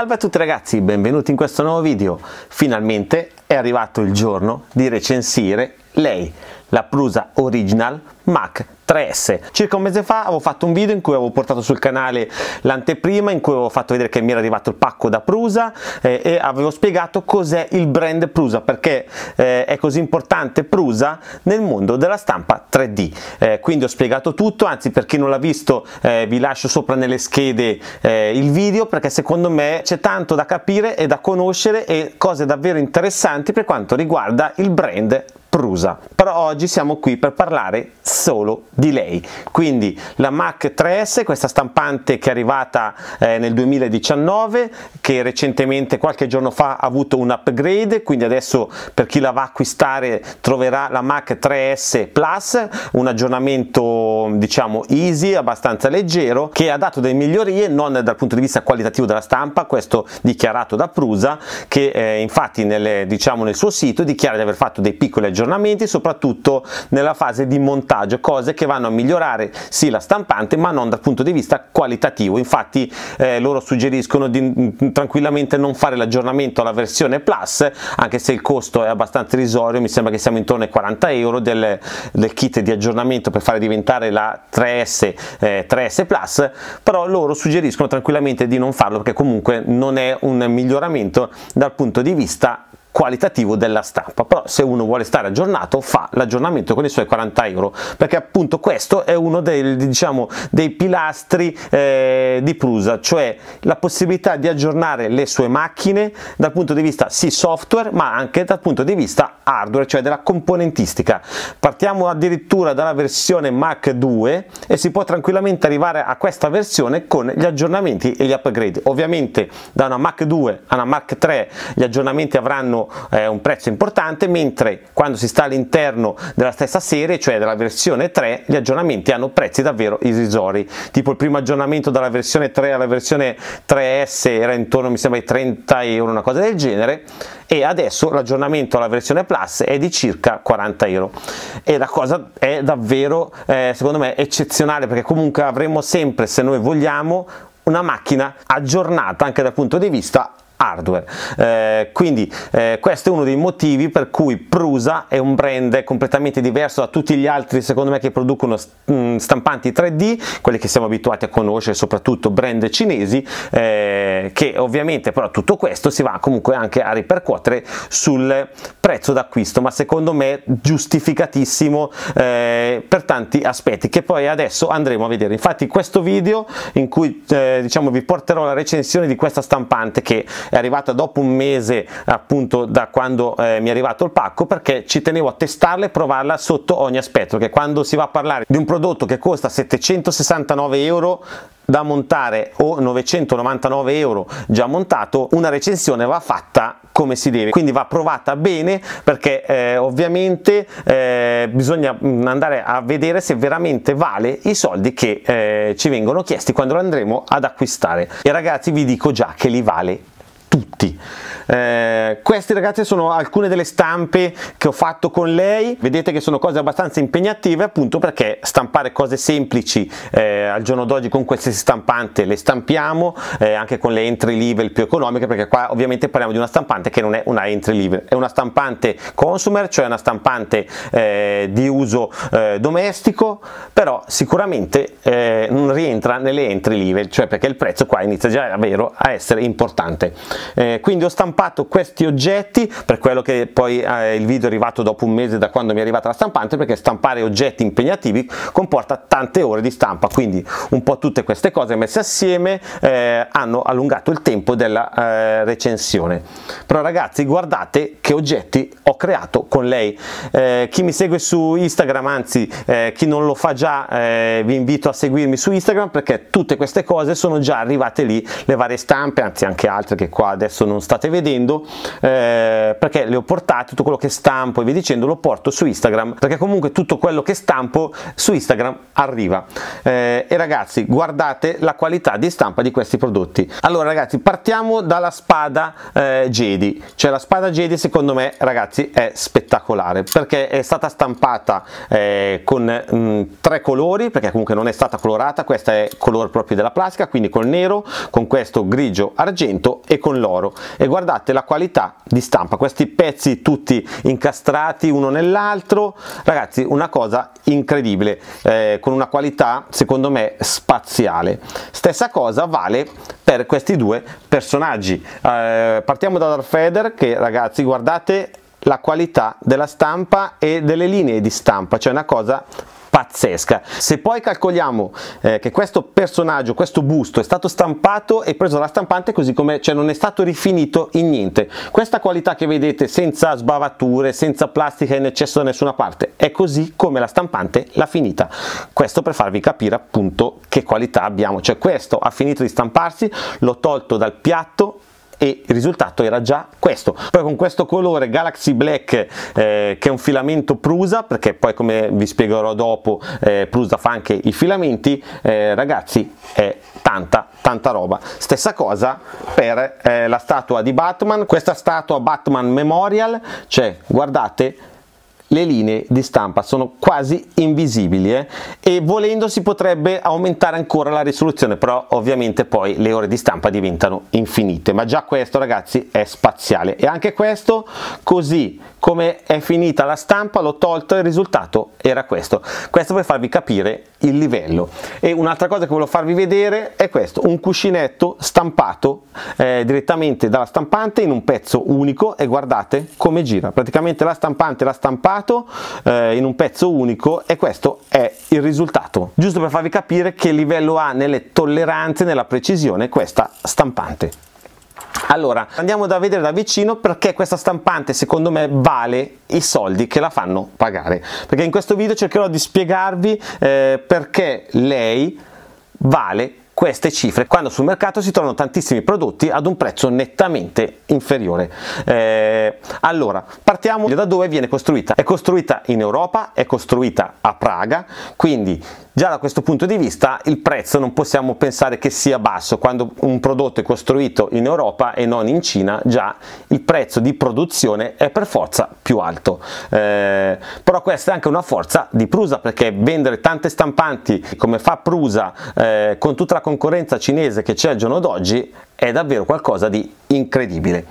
Salve a tutti ragazzi, benvenuti in questo nuovo video. Finalmente è arrivato il giorno di recensire lei, la Prusa Original Mac 3S. Circa un mese fa avevo fatto un video in cui avevo portato sul canale l'anteprima in cui avevo fatto vedere che mi era arrivato il pacco da Prusa eh, e avevo spiegato cos'è il brand Prusa perché eh, è così importante Prusa nel mondo della stampa 3D. Eh, quindi ho spiegato tutto, anzi per chi non l'ha visto eh, vi lascio sopra nelle schede eh, il video perché secondo me c'è tanto da capire e da conoscere e cose davvero interessanti per quanto riguarda il brand Prusa. Però oggi siamo qui per parlare solo di lei. Quindi la Mac 3S, questa stampante che è arrivata eh, nel 2019, che recentemente qualche giorno fa ha avuto un upgrade, quindi adesso per chi la va a acquistare troverà la Mac 3S Plus, un aggiornamento diciamo easy, abbastanza leggero, che ha dato delle migliorie non dal punto di vista qualitativo della stampa, questo dichiarato da Prusa, che eh, infatti nelle, diciamo, nel suo sito dichiara di aver fatto dei piccoli aggiornamenti aggiornamenti soprattutto nella fase di montaggio cose che vanno a migliorare sì la stampante ma non dal punto di vista qualitativo. Infatti eh, loro suggeriscono di mm, tranquillamente non fare l'aggiornamento alla versione plus anche se il costo è abbastanza irrisorio. Mi sembra che siamo intorno ai 40 euro del, del kit di aggiornamento per fare diventare la 3S eh, 3S plus però loro suggeriscono tranquillamente di non farlo perché comunque non è un miglioramento dal punto di vista qualitativo della stampa. Però se uno vuole stare aggiornato fa l'aggiornamento con i suoi 40 euro perché appunto questo è uno dei, diciamo, dei pilastri eh, di Prusa cioè la possibilità di aggiornare le sue macchine dal punto di vista sì software ma anche dal punto di vista hardware cioè della componentistica. Partiamo addirittura dalla versione Mac 2 e si può tranquillamente arrivare a questa versione con gli aggiornamenti e gli upgrade. Ovviamente da una Mac 2 a una Mac 3 gli aggiornamenti avranno eh, un prezzo importante, mentre quando si sta all'interno della stessa serie, cioè della versione 3, gli aggiornamenti hanno prezzi davvero irrisori. Tipo il primo aggiornamento dalla versione 3 alla versione 3S era intorno, mi sembra, ai 30 euro, una cosa del genere, e adesso l'aggiornamento alla versione Plus è di circa 40 euro. E la cosa è davvero, eh, secondo me, eccezionale, perché comunque avremo sempre, se noi vogliamo, una macchina aggiornata anche dal punto di vista hardware. Eh, quindi eh, questo è uno dei motivi per cui Prusa è un brand completamente diverso da tutti gli altri secondo me che producono mm, stampanti 3D, quelli che siamo abituati a conoscere, soprattutto brand cinesi, eh, che ovviamente però tutto questo si va comunque anche a ripercuotere sul prezzo d'acquisto, ma secondo me giustificatissimo eh, per tanti aspetti che poi adesso andremo a vedere. Infatti questo video in cui eh, diciamo vi porterò la recensione di questa stampante che è arrivata dopo un mese appunto da quando eh, mi è arrivato il pacco perché ci tenevo a testarla e provarla sotto ogni aspetto perché quando si va a parlare di un prodotto che costa 769 euro da montare o 999 euro già montato una recensione va fatta come si deve. Quindi va provata bene perché eh, ovviamente eh, bisogna mm, andare a vedere se veramente vale i soldi che eh, ci vengono chiesti quando lo andremo ad acquistare. E ragazzi vi dico già che li vale tutti. Eh, queste ragazze sono alcune delle stampe che ho fatto con lei, vedete che sono cose abbastanza impegnative appunto perché stampare cose semplici eh, al giorno d'oggi con qualsiasi stampante le stampiamo, eh, anche con le entry level più economiche perché qua ovviamente parliamo di una stampante che non è una entry level, è una stampante consumer, cioè una stampante eh, di uso eh, domestico, però sicuramente eh, non rientra nelle entry level, cioè perché il prezzo qua inizia già davvero a essere importante. Eh, quindi ho stampato questi oggetti per quello che poi eh, il video è arrivato dopo un mese da quando mi è arrivata la stampante perché stampare oggetti impegnativi comporta tante ore di stampa. Quindi un po' tutte queste cose messe assieme eh, hanno allungato il tempo della eh, recensione. Però ragazzi guardate che oggetti ho creato con lei. Eh, chi mi segue su Instagram anzi eh, chi non lo fa già vi invito a seguirmi su Instagram perché tutte queste cose sono già arrivate lì le varie stampe anzi anche altre che qua adesso non state vedendo eh, perché le ho portate tutto quello che stampo e via dicendo lo porto su Instagram perché comunque tutto quello che stampo su Instagram arriva. Eh, e ragazzi guardate la qualità di stampa di questi prodotti. Allora ragazzi partiamo dalla spada eh, Jedi. Cioè la spada Jedi secondo me ragazzi è spettacolare perché è stata stampata eh, con mh, mm, tre colori perché comunque non è stata colorata questa è colore proprio della plastica quindi col nero con questo grigio argento e con l'oro. E guardate la qualità di stampa questi pezzi tutti incastrati uno nell'altro. Ragazzi una cosa incredibile eh, con una qualità secondo me spaziale. Stessa cosa vale per questi due personaggi. Eh, partiamo da Darth Vader che ragazzi guardate la qualità della stampa e delle linee di stampa. Cioè una cosa pazzesca. Se poi calcoliamo eh, che questo personaggio, questo busto è stato stampato e preso dalla stampante così come cioè non è stato rifinito in niente. Questa qualità che vedete senza sbavature, senza plastica in eccesso da nessuna parte, è così come la stampante l'ha finita. Questo per farvi capire appunto che qualità abbiamo, cioè questo ha finito di stamparsi, l'ho tolto dal piatto e il risultato era già questo. Poi con questo colore Galaxy Black eh, che è un filamento Prusa perché poi come vi spiegherò dopo eh, Prusa fa anche i filamenti eh, ragazzi è tanta tanta roba. Stessa cosa per eh, la statua di Batman. Questa statua Batman Memorial cioè guardate le linee di stampa sono quasi invisibili eh? e volendo si potrebbe aumentare ancora la risoluzione però ovviamente poi le ore di stampa diventano infinite. Ma già questo ragazzi è spaziale. E anche questo così come è finita la stampa l'ho tolto e il risultato era questo. Questo per farvi capire il livello. E un'altra cosa che volevo farvi vedere è questo un cuscinetto stampato eh, direttamente dalla stampante in un pezzo unico e guardate come gira. Praticamente la stampante l'ha stampato eh, in un pezzo unico e questo è il risultato giusto per farvi capire che livello ha nelle tolleranze nella precisione questa stampante allora, andiamo da vedere da vicino perché questa stampante secondo me vale i soldi che la fanno pagare. Perché in questo video cercherò di spiegarvi eh, perché lei vale queste cifre quando sul mercato si trovano tantissimi prodotti ad un prezzo nettamente inferiore. Eh, allora, partiamo da dove viene costruita. È costruita in Europa, è costruita a Praga, quindi Già da questo punto di vista il prezzo non possiamo pensare che sia basso, quando un prodotto è costruito in Europa e non in Cina già il prezzo di produzione è per forza più alto. Eh, però questa è anche una forza di Prusa perché vendere tante stampanti come fa Prusa eh, con tutta la concorrenza cinese che c'è al giorno d'oggi è davvero qualcosa di incredibile.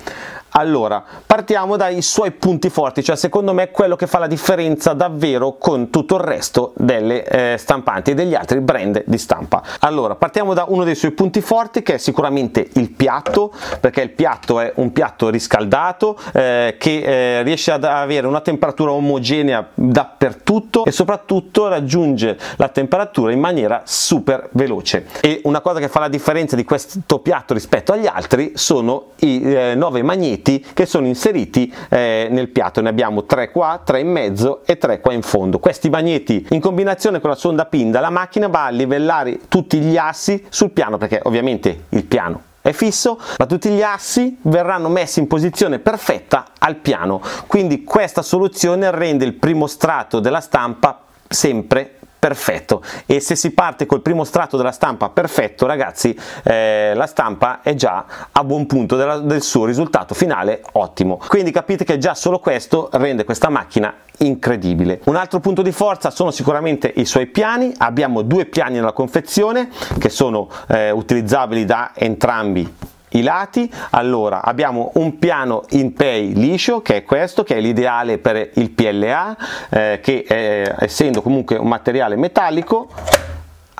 Allora, partiamo dai suoi punti forti, cioè secondo me quello che fa la differenza davvero con tutto il resto delle eh, stampanti e degli altri brand di stampa. Allora, partiamo da uno dei suoi punti forti che è sicuramente il piatto, perché il piatto è un piatto riscaldato eh, che eh, riesce ad avere una temperatura omogenea dappertutto e soprattutto raggiunge la temperatura in maniera super veloce. E una cosa che fa la differenza di questo piatto rispetto agli altri sono i eh, 9 magneti magneti che sono inseriti eh, nel piatto, ne abbiamo tre qua, tre in mezzo e tre qua in fondo. Questi magneti in combinazione con la sonda pinda la macchina va a livellare tutti gli assi sul piano perché ovviamente il piano è fisso, ma tutti gli assi verranno messi in posizione perfetta al piano. Quindi questa soluzione rende il primo strato della stampa sempre perfetto. E se si parte col primo strato della stampa perfetto ragazzi eh, la stampa è già a buon punto della, del suo risultato finale ottimo. Quindi capite che già solo questo rende questa macchina incredibile. Un altro punto di forza sono sicuramente i suoi piani. Abbiamo due piani nella confezione che sono eh, utilizzabili da entrambi i lati allora abbiamo un piano in pay liscio che è questo che è l'ideale per il PLA eh, che eh, essendo comunque un materiale metallico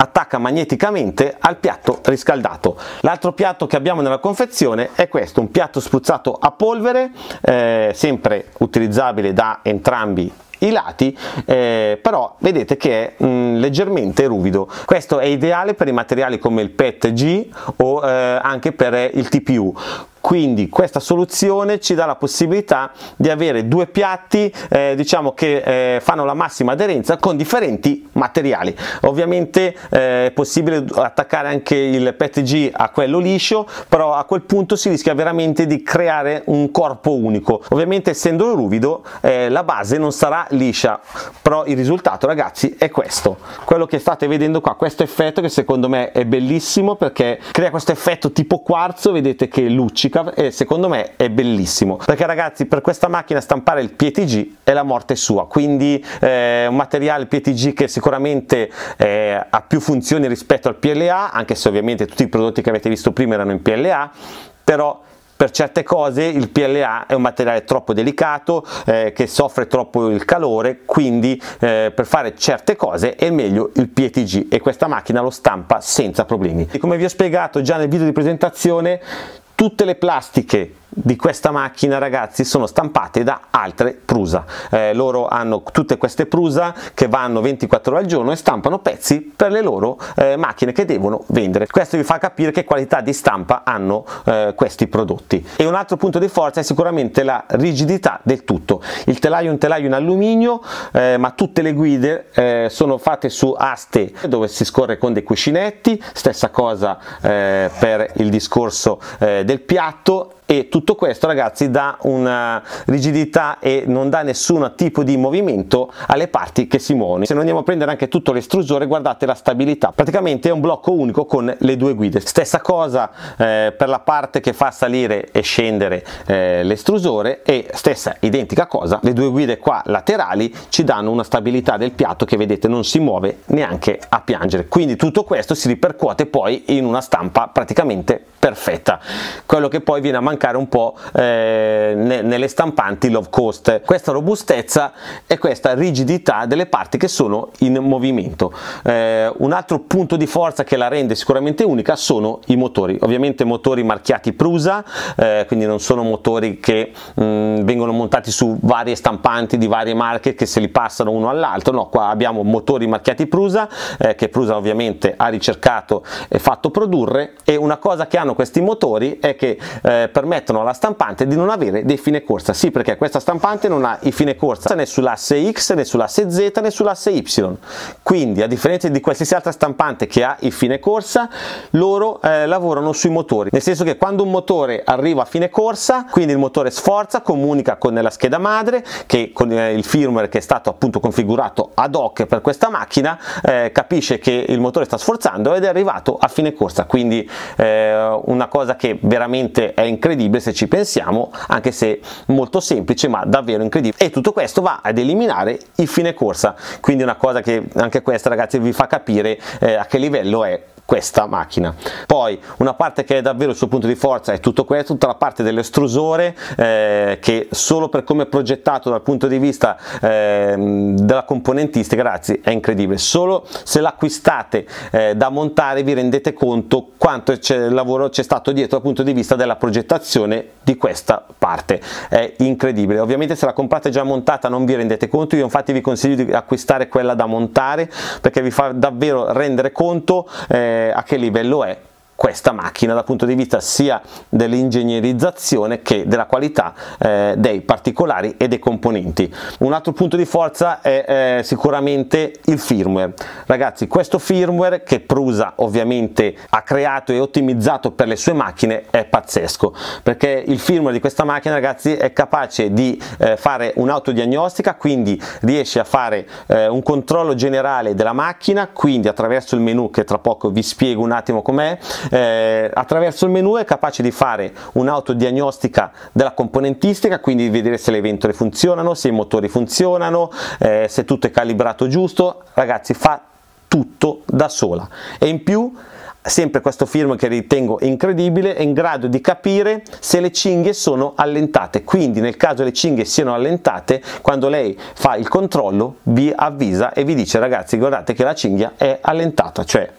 attacca magneticamente al piatto riscaldato. L'altro piatto che abbiamo nella confezione è questo, un piatto spruzzato a polvere, eh, sempre utilizzabile da entrambi i lati eh, però vedete che è mh, mm, leggermente ruvido. Questo è ideale per i materiali come il PETG o eh, anche per il TPU quindi questa soluzione ci dà la possibilità di avere due piatti eh, diciamo che eh, fanno la massima aderenza con differenti materiali. Ovviamente eh, è possibile attaccare anche il PETG a quello liscio però a quel punto si rischia veramente di creare un corpo unico. Ovviamente essendo ruvido eh, la base non sarà liscia però il risultato ragazzi è questo. Quello che state vedendo qua questo effetto che secondo me è bellissimo perché crea questo effetto tipo quarzo vedete che luccica e secondo me è bellissimo. Perché ragazzi per questa macchina stampare il PTG è la morte sua. Quindi eh, un materiale PTG che sicuramente eh, ha più funzioni rispetto al PLA anche se ovviamente tutti i prodotti che avete visto prima erano in PLA però per certe cose il PLA è un materiale troppo delicato eh, che soffre troppo il calore quindi eh, per fare certe cose è meglio il PETG e questa macchina lo stampa senza problemi. E come vi ho spiegato già nel video di presentazione tutte le plastiche di questa macchina ragazzi sono stampate da altre Prusa. Eh, loro hanno tutte queste Prusa che vanno 24 ore al giorno e stampano pezzi per le loro eh, macchine che devono vendere. Questo vi fa capire che qualità di stampa hanno eh, questi prodotti. E un altro punto di forza è sicuramente la rigidità del tutto. Il telaio è un telaio in alluminio eh, ma tutte le guide eh, sono fatte su aste dove si scorre con dei cuscinetti. Stessa cosa eh, per il discorso del piatto. E tutto questo ragazzi dà una rigidità e non dà nessun tipo di movimento alle parti che si muovono. Se noi andiamo a prendere anche tutto l'estrusore guardate la stabilità. Praticamente è un blocco unico con le due guide. Stessa cosa eh, per la parte che fa salire e scendere eh, l'estrusore e stessa identica cosa le due guide qua laterali ci danno una stabilità del piatto che vedete non si muove neanche a piangere. Quindi tutto questo si ripercuote poi in una stampa praticamente perfetta. Quello che poi viene a mancare un po' eh, ne, nelle stampanti low cost. Questa robustezza e questa rigidità delle parti che sono in movimento. Eh, un altro punto di forza che la rende sicuramente unica sono i motori. Ovviamente motori marchiati Prusa eh, quindi non sono motori che mh, mm, vengono montati su varie stampanti di varie marche che se li passano uno all'altro. No qua abbiamo motori marchiati Prusa eh, che Prusa ovviamente ha ricercato e fatto produrre. E una cosa che hanno questi motori è che eh, permettono alla stampante di non avere dei fine corsa. Sì perché questa stampante non ha i fine corsa né sull'asse X né sull'asse Z né sull'asse Y. Quindi a differenza di qualsiasi altra stampante che ha il fine corsa loro eh, lavorano sui motori. Nel senso che quando un motore arriva a fine corsa quindi il motore sforza comunica con la scheda madre che con eh, il firmware che è stato appunto configurato ad hoc per questa macchina eh, capisce che il motore sta sforzando ed è arrivato a fine corsa. Quindi eh, una cosa che veramente è incredibile se ci pensiamo, anche se molto semplice ma davvero incredibile. E tutto questo va ad eliminare il fine corsa, quindi una cosa che anche questa ragazzi vi fa capire eh, a che livello è questa macchina. Poi una parte che è davvero il suo punto di forza è tutto questo, tutta la parte dell'estrusore eh, che solo per come è progettato dal punto di vista eh, della componentistica ragazzi è incredibile, solo se l'acquistate eh, da montare vi rendete conto quanto lavoro c'è stato dietro dal punto di vista della progettazione di questa parte, è incredibile, ovviamente se la comprate già montata non vi rendete conto, io infatti vi consiglio di acquistare quella da montare perché vi fa davvero rendere conto eh, a che livello è questa macchina dal punto di vista sia dell'ingegnerizzazione che della qualità eh, dei particolari e dei componenti. Un altro punto di forza è eh, sicuramente il firmware. Ragazzi, questo firmware che Prusa ovviamente ha creato e ottimizzato per le sue macchine è pazzesco, perché il firmware di questa macchina, ragazzi, è capace di eh, fare un'autodiagnostica, quindi riesce a fare eh, un controllo generale della macchina, quindi attraverso il menu che tra poco vi spiego un attimo com'è, eh, attraverso il menu è capace di fare un'autodiagnostica della componentistica, quindi di vedere se le ventole funzionano, se i motori funzionano, eh, se tutto è calibrato giusto, ragazzi fa tutto da sola. E in più sempre questo firmware che ritengo incredibile è in grado di capire se le cinghie sono allentate. Quindi nel caso le cinghie siano allentate quando lei fa il controllo vi avvisa e vi dice ragazzi guardate che la cinghia è allentata cioè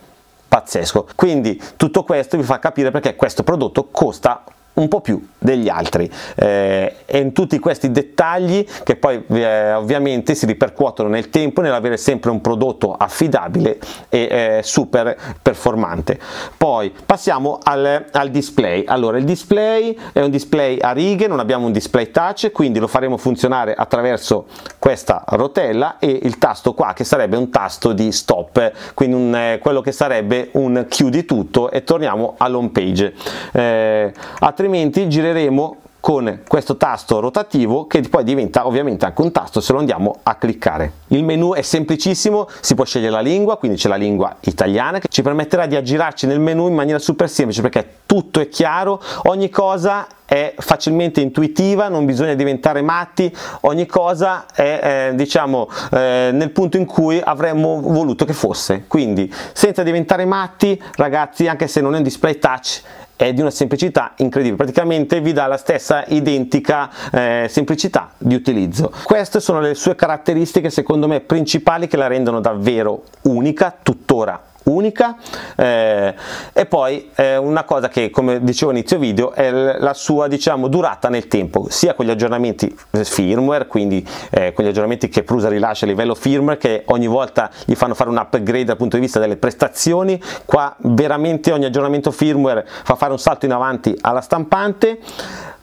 pazzesco. Quindi tutto questo vi fa capire perché questo prodotto costa un po' più degli altri. Eh, e in tutti questi dettagli che poi eh, ovviamente si ripercuotono nel tempo nell'avere sempre un prodotto affidabile e eh, super performante. Poi passiamo al, al, display. Allora il display è un display a righe non abbiamo un display touch quindi lo faremo funzionare attraverso questa rotella e il tasto qua che sarebbe un tasto di stop. Quindi un, eh, quello che sarebbe un chiudi tutto e torniamo all'home page. Eh, altrimenti gireremo con questo tasto rotativo che poi diventa ovviamente anche un tasto se lo andiamo a cliccare. Il menu è semplicissimo, si può scegliere la lingua, quindi c'è la lingua italiana che ci permetterà di aggirarci nel menu in maniera super semplice perché tutto è chiaro, ogni cosa è facilmente intuitiva, non bisogna diventare matti, ogni cosa è eh, diciamo eh, nel punto in cui avremmo voluto che fosse. Quindi senza diventare matti, ragazzi, anche se non è un display touch, è di una semplicità incredibile, praticamente vi dà la stessa identica eh, semplicità di utilizzo. Queste sono le sue caratteristiche secondo me principali che la rendono davvero unica, tuttora unica eh, e poi eh, una cosa che come dicevo inizio video è la sua diciamo durata nel tempo sia con gli aggiornamenti firmware quindi eh, con gli aggiornamenti che Prusa rilascia a livello firmware che ogni volta gli fanno fare un upgrade dal punto di vista delle prestazioni. Qua veramente ogni aggiornamento firmware fa fare un salto in avanti alla stampante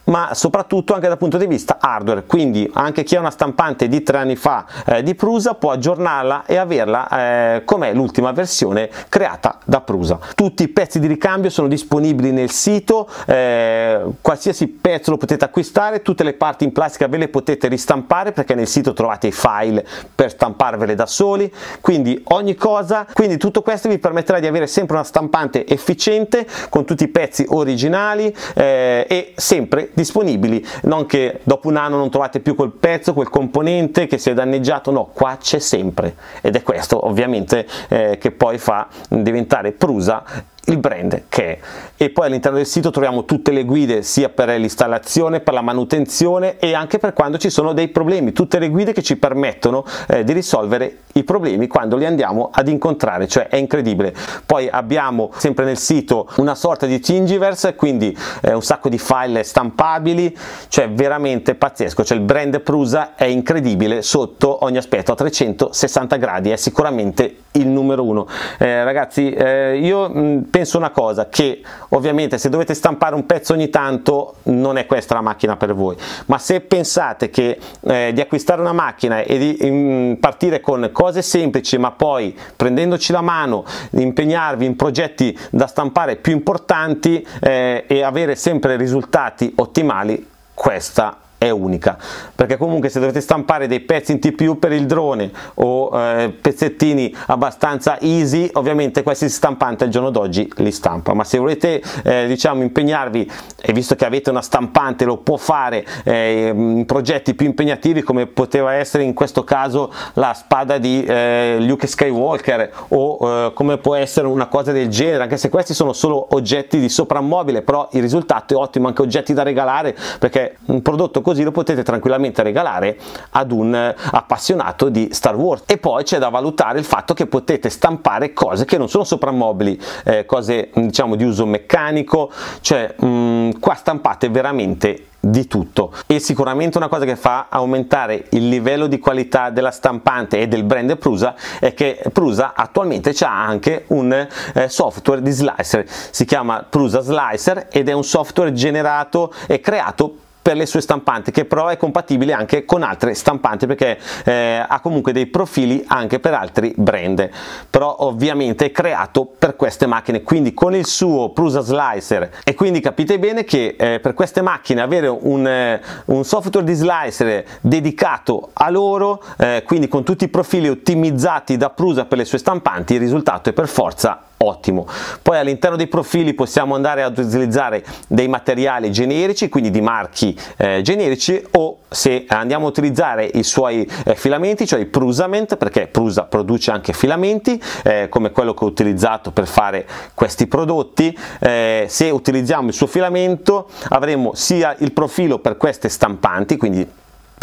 ma soprattutto anche dal punto di vista hardware, quindi anche chi ha una stampante di tre anni fa eh, di Prusa può aggiornarla e averla eh, come l'ultima versione creata da Prusa. Tutti i pezzi di ricambio sono disponibili nel sito, eh, qualsiasi pezzo lo potete acquistare, tutte le parti in plastica ve le potete ristampare perché nel sito trovate i file per stamparvele da soli, quindi ogni cosa, quindi tutto questo vi permetterà di avere sempre una stampante efficiente con tutti i pezzi originali eh, e sempre disponibili, non che dopo un anno non trovate più quel pezzo, quel componente che si è danneggiato, no, qua c'è sempre. Ed è questo ovviamente eh, che poi fa diventare Prusa il brand che è e poi all'interno del sito troviamo tutte le guide sia per l'installazione, per la manutenzione e anche per quando ci sono dei problemi, tutte le guide che ci permettono eh, di risolvere i problemi quando li andiamo ad incontrare, cioè è incredibile. Poi abbiamo sempre nel sito una sorta di Thingiverse, quindi eh, un sacco di file stampabili, cioè veramente pazzesco, cioè il brand Prusa è incredibile sotto ogni aspetto a 360 gradi, è sicuramente il numero uno. Eh, ragazzi, eh, io mh, penso una cosa, che ovviamente se dovete stampare un pezzo ogni tanto non è questa la macchina per voi, ma se pensate che eh, di acquistare una macchina e di in, partire con cose semplici ma poi prendendoci la mano, impegnarvi in progetti da stampare più importanti eh, e avere sempre risultati ottimali, questa è unica. Perché comunque se dovete stampare dei pezzi in TPU per il drone o eh, pezzettini abbastanza easy ovviamente questi stampanti al giorno d'oggi li stampa. Ma se volete eh, diciamo impegnarvi e visto che avete una stampante lo può fare eh, in progetti più impegnativi come poteva essere in questo caso la spada di eh, Luke Skywalker o eh, come può essere una cosa del genere anche se questi sono solo oggetti di soprammobile però il risultato è ottimo anche oggetti da regalare perché un prodotto così lo potete tranquillamente regalare ad un appassionato di Star Wars. E poi c'è da valutare il fatto che potete stampare cose che non sono soprammobili eh, cose diciamo di uso meccanico. Cioè mh, mm, qua stampate veramente di tutto. E sicuramente una cosa che fa aumentare il livello di qualità della stampante e del brand Prusa è che Prusa attualmente ha anche un eh, software di slicer. Si chiama Prusa Slicer ed è un software generato e creato per le sue stampanti che però è compatibile anche con altre stampanti perché eh, ha comunque dei profili anche per altri brand. Però ovviamente è creato per queste macchine. Quindi con il suo Prusa Slicer e quindi capite bene che eh, per queste macchine avere un, eh, un, software di slicer dedicato a loro eh, quindi con tutti i profili ottimizzati da Prusa per le sue stampanti il risultato è per forza ottimo. Poi all'interno dei profili possiamo andare ad utilizzare dei materiali generici, quindi di marchi eh, generici o se andiamo a utilizzare i suoi eh, filamenti, cioè il Prusament, perché Prusa produce anche filamenti eh, come quello che ho utilizzato per fare questi prodotti, eh, se utilizziamo il suo filamento avremo sia il profilo per queste stampanti, quindi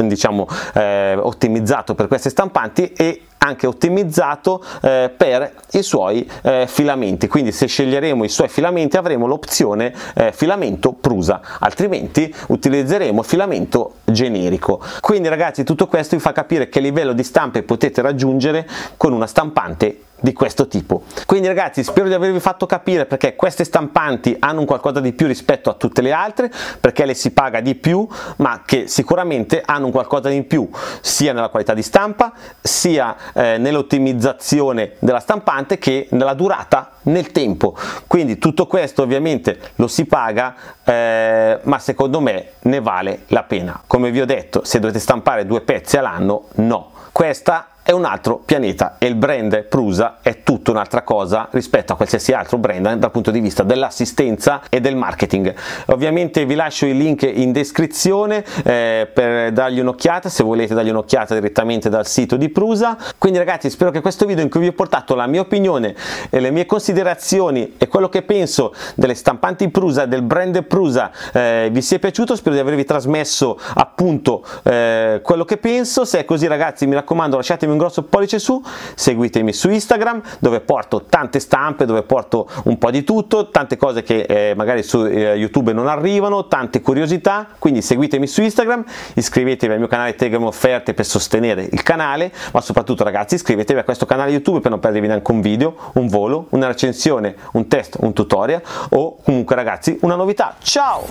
diciamo eh, ottimizzato per queste stampanti e anche ottimizzato eh, per i suoi eh, filamenti. Quindi se sceglieremo i suoi filamenti avremo l'opzione eh, filamento prusa. Altrimenti utilizzeremo filamento generico. Quindi ragazzi tutto questo vi fa capire che livello di stampe potete raggiungere con una stampante di questo tipo. Quindi ragazzi spero di avervi fatto capire perché queste stampanti hanno un qualcosa di più rispetto a tutte le altre, perché le si paga di più, ma che sicuramente hanno un qualcosa di più sia nella qualità di stampa, sia eh, nell'ottimizzazione della stampante che nella durata nel tempo. Quindi tutto questo ovviamente lo si paga, eh, ma secondo me ne vale la pena. Come vi ho detto, se dovete stampare due pezzi all'anno, no. Questa è un altro pianeta e il brand Prusa è tutta un'altra cosa rispetto a qualsiasi altro brand dal punto di vista dell'assistenza e del marketing. Ovviamente vi lascio il link in descrizione eh, per dargli un'occhiata se volete dargli un'occhiata direttamente dal sito di Prusa. Quindi ragazzi spero che questo video in cui vi ho portato la mia opinione e le mie considerazioni e quello che penso delle stampanti Prusa, del brand Prusa eh, vi sia piaciuto, spero di avervi trasmesso appunto eh, quello che penso. Se è così ragazzi mi raccomando lasciatemi un grosso pollice su, seguitemi su Instagram dove porto tante stampe, dove porto un po' di tutto, tante cose che eh, magari su eh, YouTube non arrivano, tante curiosità, quindi seguitemi su Instagram, iscrivetevi al mio canale Telegram Offerte per sostenere il canale, ma soprattutto ragazzi iscrivetevi a questo canale YouTube per non perdervi neanche un video, un volo, una recensione, un test, un tutorial o comunque ragazzi una novità. Ciao!